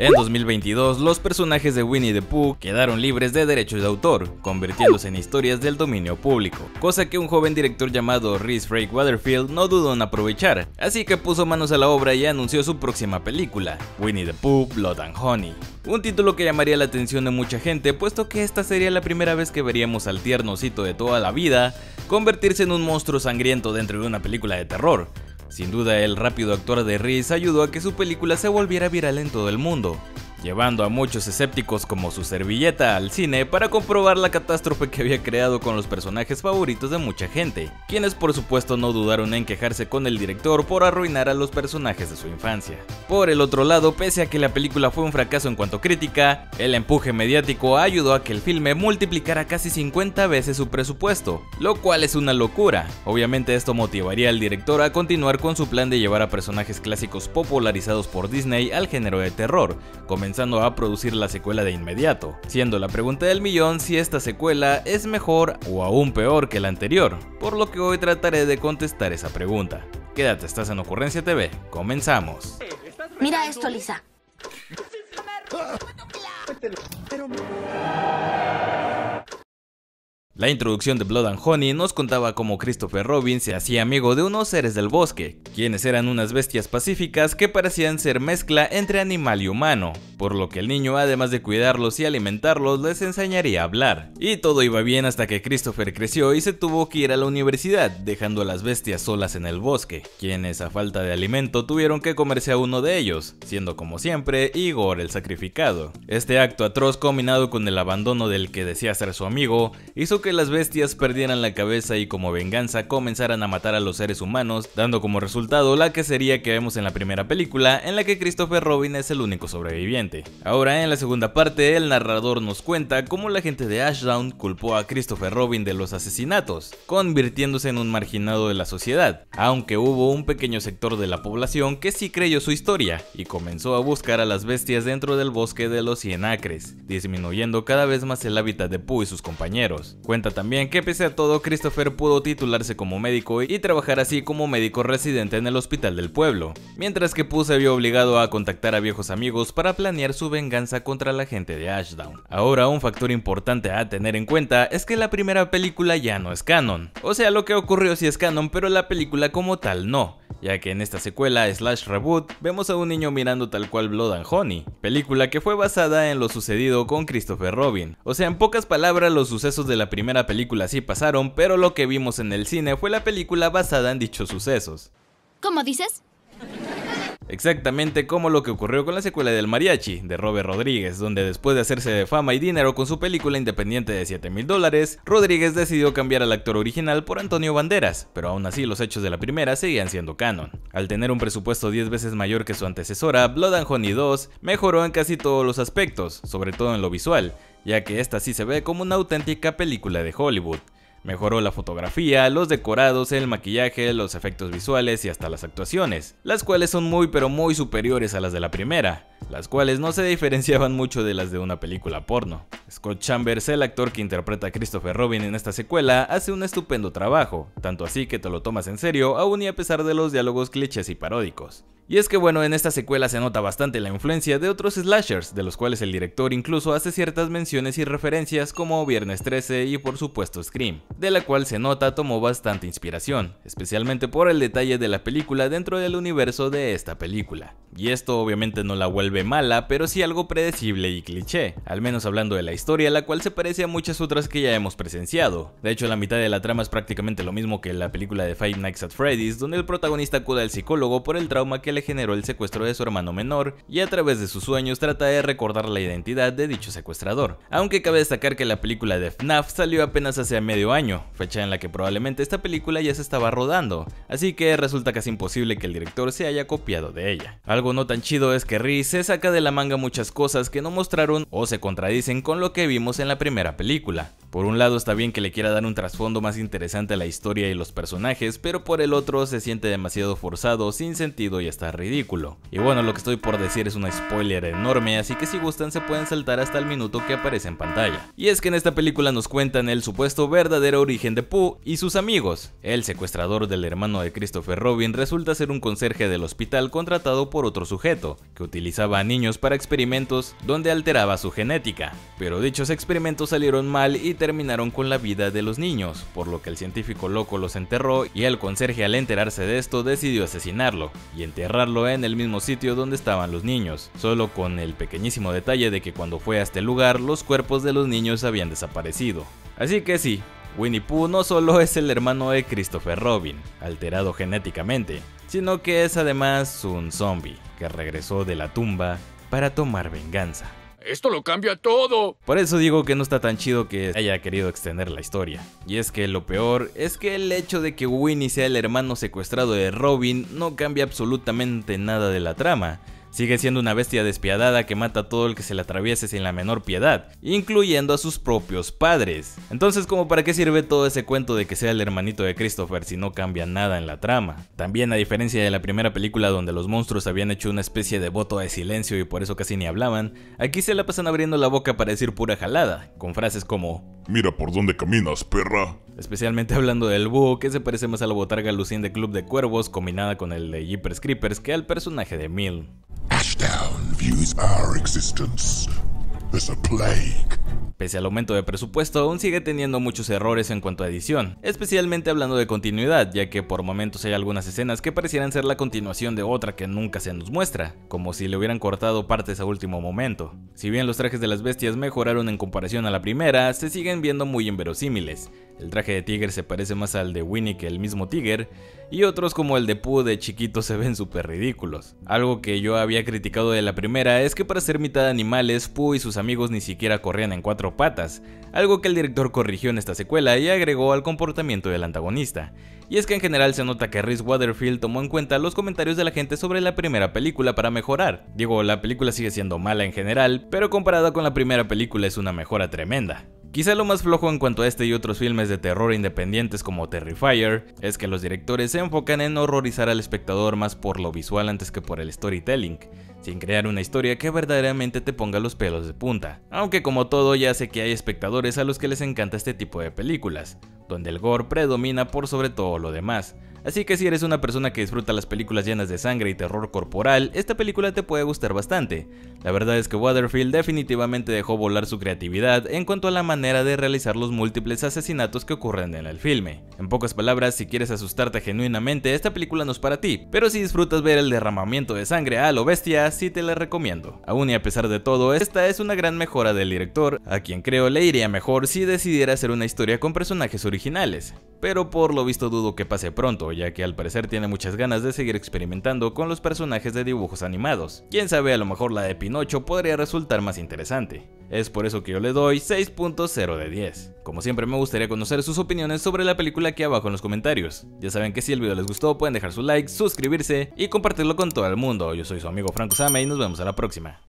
En 2022, los personajes de Winnie the Pooh quedaron libres de derechos de autor, convirtiéndose en historias del dominio público, cosa que un joven director llamado Rhys Frake Waterfield no dudó en aprovechar, así que puso manos a la obra y anunció su próxima película, Winnie the Pooh Blood and Honey. Un título que llamaría la atención de mucha gente, puesto que esta sería la primera vez que veríamos al tiernocito de toda la vida convertirse en un monstruo sangriento dentro de una película de terror, sin duda el rápido actor de Reese ayudó a que su película se volviera viral en todo el mundo, llevando a muchos escépticos como su servilleta al cine para comprobar la catástrofe que había creado con los personajes favoritos de mucha gente, quienes por supuesto no dudaron en quejarse con el director por arruinar a los personajes de su infancia. Por el otro lado, pese a que la película fue un fracaso en cuanto a crítica, el empuje mediático ayudó a que el filme multiplicara casi 50 veces su presupuesto, lo cual es una locura. Obviamente esto motivaría al director a continuar con su plan de llevar a personajes clásicos popularizados por Disney al género de terror, a producir la secuela de inmediato, siendo la pregunta del millón si esta secuela es mejor o aún peor que la anterior, por lo que hoy trataré de contestar esa pregunta. Quédate, estás en Ocurrencia TV, comenzamos. Mira esto, Lisa. La introducción de Blood and Honey nos contaba cómo Christopher Robin se hacía amigo de unos seres del bosque, quienes eran unas bestias pacíficas que parecían ser mezcla entre animal y humano, por lo que el niño además de cuidarlos y alimentarlos les enseñaría a hablar. Y todo iba bien hasta que Christopher creció y se tuvo que ir a la universidad, dejando a las bestias solas en el bosque, quienes a falta de alimento tuvieron que comerse a uno de ellos, siendo como siempre Igor el sacrificado. Este acto atroz combinado con el abandono del que decía ser su amigo, hizo que las bestias perdieran la cabeza y como venganza comenzaran a matar a los seres humanos, dando como resultado la que sería que vemos en la primera película, en la que Christopher Robin es el único sobreviviente. Ahora en la segunda parte, el narrador nos cuenta cómo la gente de Ashdown culpó a Christopher Robin de los asesinatos, convirtiéndose en un marginado de la sociedad, aunque hubo un pequeño sector de la población que sí creyó su historia y comenzó a buscar a las bestias dentro del bosque de los 100 acres, disminuyendo cada vez más el hábitat de Pooh y sus compañeros también que pese a todo Christopher pudo titularse como médico y trabajar así como médico residente en el hospital del pueblo, mientras que Pooh se vio obligado a contactar a viejos amigos para planear su venganza contra la gente de Ashdown. Ahora un factor importante a tener en cuenta es que la primera película ya no es canon, o sea lo que ocurrió sí es canon pero la película como tal no, ya que en esta secuela slash reboot vemos a un niño mirando tal cual Blood and Honey, película que fue basada en lo sucedido con Christopher Robin. O sea, en pocas palabras los sucesos de la primera película sí pasaron, pero lo que vimos en el cine fue la película basada en dichos sucesos. ¿Cómo dices? Exactamente como lo que ocurrió con la secuela del Mariachi, de Robert Rodríguez, donde después de hacerse de fama y dinero con su película independiente de 7 mil dólares, Rodríguez decidió cambiar al actor original por Antonio Banderas, pero aún así los hechos de la primera seguían siendo canon. Al tener un presupuesto 10 veces mayor que su antecesora, Blood and Honey 2 mejoró en casi todos los aspectos, sobre todo en lo visual, ya que esta sí se ve como una auténtica película de Hollywood. Mejoró la fotografía, los decorados, el maquillaje, los efectos visuales y hasta las actuaciones, las cuales son muy pero muy superiores a las de la primera, las cuales no se diferenciaban mucho de las de una película porno. Scott Chambers, el actor que interpreta a Christopher Robin en esta secuela, hace un estupendo trabajo, tanto así que te lo tomas en serio aún y a pesar de los diálogos clichés y paródicos. Y es que bueno, en esta secuela se nota bastante la influencia de otros slashers, de los cuales el director incluso hace ciertas menciones y referencias como Viernes 13 y por supuesto Scream, de la cual se nota tomó bastante inspiración, especialmente por el detalle de la película dentro del universo de esta película. Y esto obviamente no la vuelve mala, pero sí algo predecible y cliché, al menos hablando de la historia, la cual se parece a muchas otras que ya hemos presenciado. De hecho, la mitad de la trama es prácticamente lo mismo que la película de Five Nights at Freddy's, donde el protagonista acude al psicólogo por el trauma que le generó el secuestro de su hermano menor, y a través de sus sueños trata de recordar la identidad de dicho secuestrador. Aunque cabe destacar que la película de FNAF salió apenas hace medio año, fecha en la que probablemente esta película ya se estaba rodando, así que resulta casi imposible que el director se haya copiado de ella. Algo no tan chido es que Reese se saca de la manga muchas cosas que no mostraron o se contradicen con lo que vimos en la primera película. Por un lado está bien que le quiera dar un trasfondo más interesante a la historia y los personajes, pero por el otro se siente demasiado forzado, sin sentido y hasta ridículo. Y bueno, lo que estoy por decir es una spoiler enorme, así que si gustan se pueden saltar hasta el minuto que aparece en pantalla. Y es que en esta película nos cuentan el supuesto verdadero origen de Pooh y sus amigos. El secuestrador del hermano de Christopher Robin resulta ser un conserje del hospital contratado por otro sujeto, que utilizaba a niños para experimentos donde alteraba su genética. Pero dichos experimentos salieron mal y terminaron con la vida de los niños, por lo que el científico loco los enterró y el conserje al enterarse de esto decidió asesinarlo y en el mismo sitio donde estaban los niños, solo con el pequeñísimo detalle de que cuando fue a este lugar los cuerpos de los niños habían desaparecido. Así que sí, Winnie Pooh no solo es el hermano de Christopher Robin, alterado genéticamente, sino que es además un zombie que regresó de la tumba para tomar venganza. Esto lo cambia todo. Por eso digo que no está tan chido que haya querido extender la historia. Y es que lo peor es que el hecho de que Winnie sea el hermano secuestrado de Robin no cambia absolutamente nada de la trama. Sigue siendo una bestia despiadada que mata a todo el que se le atraviese sin la menor piedad, incluyendo a sus propios padres. Entonces, ¿como para qué sirve todo ese cuento de que sea el hermanito de Christopher si no cambia nada en la trama? También, a diferencia de la primera película donde los monstruos habían hecho una especie de voto de silencio y por eso casi ni hablaban, aquí se la pasan abriendo la boca para decir pura jalada, con frases como Mira por dónde caminas, perra. Especialmente hablando del búho, que se parece más a la botarga Lucien de Club de Cuervos combinada con el de Jeepers Creepers que al personaje de Mill. Ashdown views our existence as a plague. Pese al aumento de presupuesto, aún sigue teniendo muchos errores en cuanto a edición, especialmente hablando de continuidad, ya que por momentos hay algunas escenas que parecieran ser la continuación de otra que nunca se nos muestra, como si le hubieran cortado partes a último momento. Si bien los trajes de las bestias mejoraron en comparación a la primera, se siguen viendo muy inverosímiles. El traje de Tiger se parece más al de Winnie que el mismo Tiger, y otros como el de Pooh de chiquito se ven súper ridículos. Algo que yo había criticado de la primera es que para ser mitad animales, Pooh y sus amigos ni siquiera corrían en cuatro patas, algo que el director corrigió en esta secuela y agregó al comportamiento del antagonista. Y es que en general se nota que Rhys Waterfield tomó en cuenta los comentarios de la gente sobre la primera película para mejorar. Digo, la película sigue siendo mala en general, pero comparada con la primera película es una mejora tremenda. Quizá lo más flojo en cuanto a este y otros filmes de terror independientes como Terrifier es que los directores se enfocan en horrorizar al espectador más por lo visual antes que por el storytelling, sin crear una historia que verdaderamente te ponga los pelos de punta. Aunque como todo ya sé que hay espectadores a los que les encanta este tipo de películas, donde el gore predomina por sobre todo lo demás, Así que si eres una persona que disfruta las películas llenas de sangre y terror corporal, esta película te puede gustar bastante. La verdad es que Waterfield definitivamente dejó volar su creatividad en cuanto a la manera de realizar los múltiples asesinatos que ocurren en el filme. En pocas palabras, si quieres asustarte genuinamente, esta película no es para ti, pero si disfrutas ver el derramamiento de sangre a lo bestia, sí te la recomiendo. Aún y a pesar de todo, esta es una gran mejora del director, a quien creo le iría mejor si decidiera hacer una historia con personajes originales pero por lo visto dudo que pase pronto, ya que al parecer tiene muchas ganas de seguir experimentando con los personajes de dibujos animados. Quién sabe, a lo mejor la de Pinocho podría resultar más interesante. Es por eso que yo le doy 6.0 de 10. Como siempre me gustaría conocer sus opiniones sobre la película aquí abajo en los comentarios. Ya saben que si el video les gustó pueden dejar su like, suscribirse y compartirlo con todo el mundo. Yo soy su amigo Franco Same y nos vemos a la próxima.